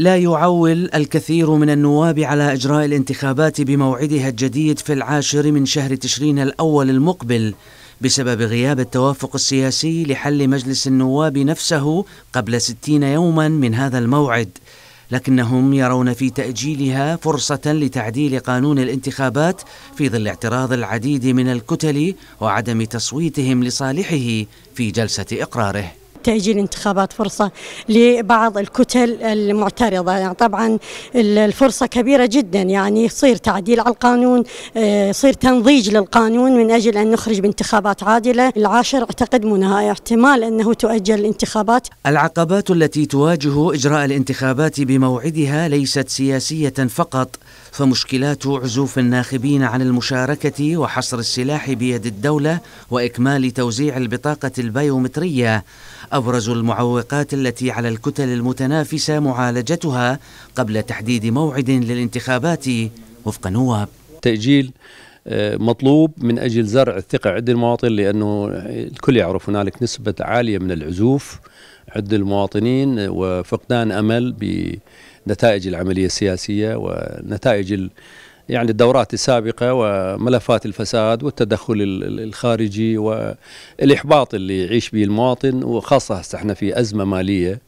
لا يعول الكثير من النواب على إجراء الانتخابات بموعدها الجديد في العاشر من شهر تشرين الأول المقبل بسبب غياب التوافق السياسي لحل مجلس النواب نفسه قبل ستين يوما من هذا الموعد. لكنهم يرون في تأجيلها فرصة لتعديل قانون الانتخابات في ظل اعتراض العديد من الكتل وعدم تصويتهم لصالحه في جلسة إقراره. تأجيل الانتخابات فرصة لبعض الكتل المعترضة. يعني طبعا الفرصة كبيرة جدا. يعني يصير تعديل على القانون آه، يصير تنضيج للقانون من أجل أن نخرج بانتخابات عادلة. العاشر أعتقد منها احتمال أنه تؤجل الانتخابات. العقبات التي تواجه إجراء الانتخابات بموعدها ليست سياسية فقط فمشكلات عزوف الناخبين عن المشاركة وحصر السلاح بيد الدولة وإكمال توزيع البطاقة البيومترية. أبرز المعوقات التي على الكتل المتنافسة معالجتها قبل تحديد موعد للانتخابات وفق نواب. تأجيل آه، مطلوب من أجل زرع الثقة عند المواطن لأنه الكل يعرف هنالك نسبة عالية من العزوف عند المواطنين وفقدان أمل بنتائج العملية السياسية ونتائج يعني الدورات السابقة وملفات الفساد والتدخل الخارجي والإحباط اللي يعيش به المواطن وخاصة إحنا في أزمة مالية.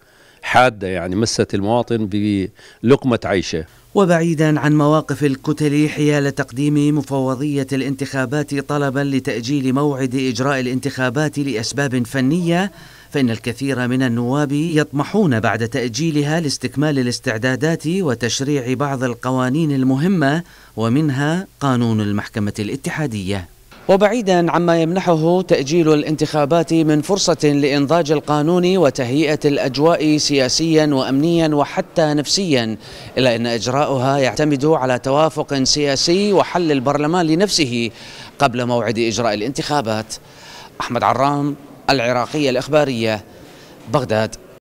حادة يعني مست المواطن بلقمة عيشه. وبعيدا عن مواقف الكتل حيال تقديم مفوضية الانتخابات طلبا لتأجيل موعد إجراء الانتخابات لأسباب فنية فإن الكثير من النواب يطمحون بعد تأجيلها لاستكمال الاستعدادات وتشريع بعض القوانين المهمة ومنها قانون المحكمة الاتحادية. وبعيدا عما يمنحه تأجيل الانتخابات من فرصة لإنضاج القانون وتهيئة الأجواء سياسيا وأمنيا وحتى نفسيا إلا أن إجراؤها يعتمد على توافق سياسي وحل البرلمان لنفسه قبل موعد إجراء الانتخابات. أحمد عرام العراقية الإخبارية بغداد.